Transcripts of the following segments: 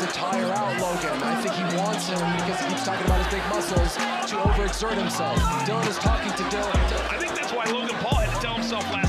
to tire out Logan. I think he wants him because he keeps talking about his big muscles to overexert himself. Dillon is talking to Dillon. I think that's why Logan Paul had to tell himself last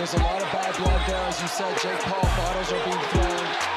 There's a lot of bad blood there. As you said, Jake Paul bottles are being thrown.